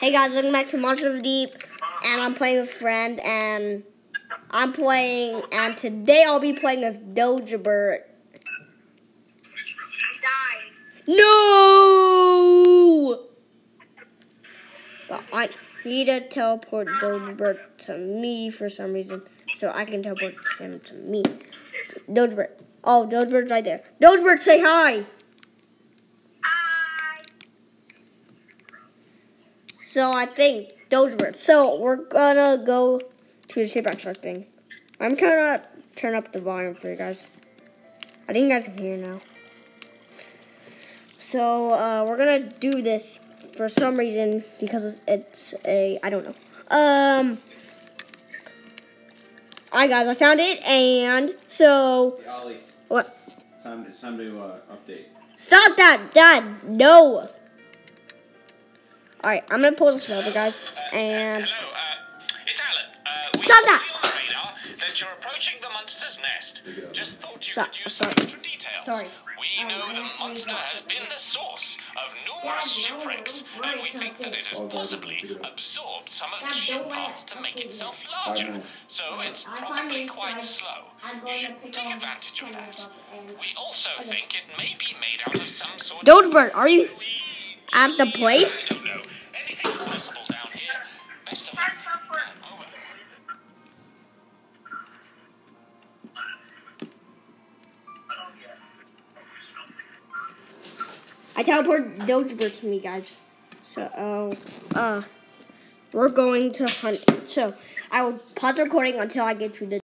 Hey guys, welcome back to Monster of the Deep, and I'm playing with friend, and I'm playing, and today I'll be playing with Doge Bert. died. No! But I need to teleport Doge Bert to me for some reason, so I can teleport him to me. Doge Bert. Oh, Doge Bert's right there. Doge Bert, say hi! I So I think Doge Bert. So we're gonna go to the shipwreck shark thing. I'm trying to turn up the volume for you guys. I think you guys can hear now. So uh, we're gonna do this for some reason because it's, it's a I don't know. Um. Alright guys, I found it and so Hey, Ollie, what? it's time, it's time to uh, update. Stop that, Dad! No. Alright, I'm gonna pull this over, guys, and. Hello, uh, it's Alan. Uh, Stop that! you on radar that you're approaching the monster's nest. Pick it up. Just thought you So- could sorry. some extra details. Sorry. We Um, know I the monster has been the source of numerous Dad, shipwrecks, don't and we think that it has possibly Pick it up. absorbed some of Dad, the don't ship parts to make itself larger. minutes. So it's probably quite slow. I'm You should take advantage of that. kind of and- We also Okay. think it may be made out of some sort Doge Bert, are you at the place? I I teleport Doge Bert to me, guys. So, uh, uh, we're going to hunt. So, I will pause the recording until I get to the